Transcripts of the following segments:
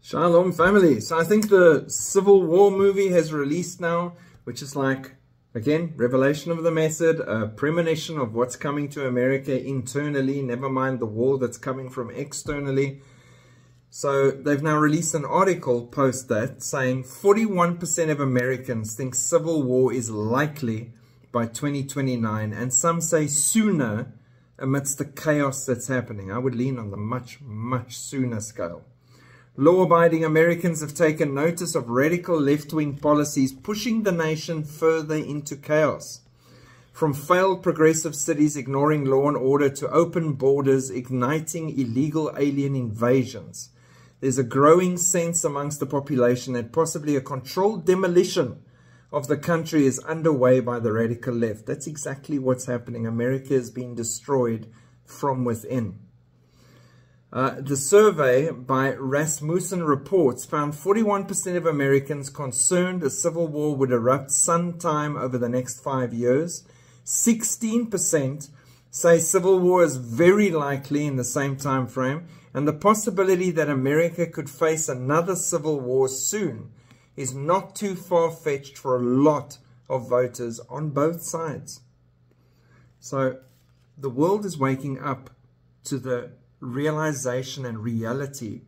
Shalom family. So I think the Civil War movie has released now, which is like, again, revelation of the method, a premonition of what's coming to America internally, never mind the war that's coming from externally. So they've now released an article post that saying 41% of Americans think civil war is likely by 2029 and some say sooner amidst the chaos that's happening. I would lean on the much, much sooner scale. Law-abiding Americans have taken notice of radical left-wing policies pushing the nation further into chaos. From failed progressive cities ignoring law and order to open borders igniting illegal alien invasions, there's a growing sense amongst the population that possibly a controlled demolition of the country is underway by the radical left. That's exactly what's happening. America is being destroyed from within. Uh, the survey by Rasmussen Reports found 41% of Americans concerned a civil war would erupt sometime over the next five years. 16% say civil war is very likely in the same time frame, and the possibility that America could face another civil war soon is not too far-fetched for a lot of voters on both sides. So the world is waking up to the realization and reality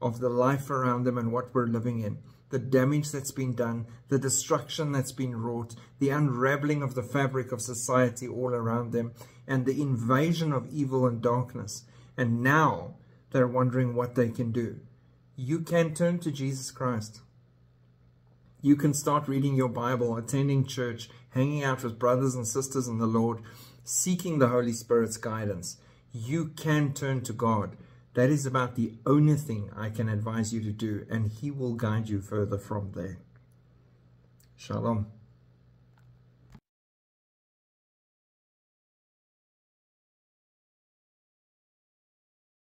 of the life around them and what we're living in. The damage that's been done, the destruction that's been wrought, the unraveling of the fabric of society all around them, and the invasion of evil and darkness. And now they're wondering what they can do. You can turn to Jesus Christ. You can start reading your Bible, attending church, hanging out with brothers and sisters in the Lord, seeking the Holy Spirit's guidance you can turn to God. That is about the only thing I can advise you to do, and He will guide you further from there. Shalom.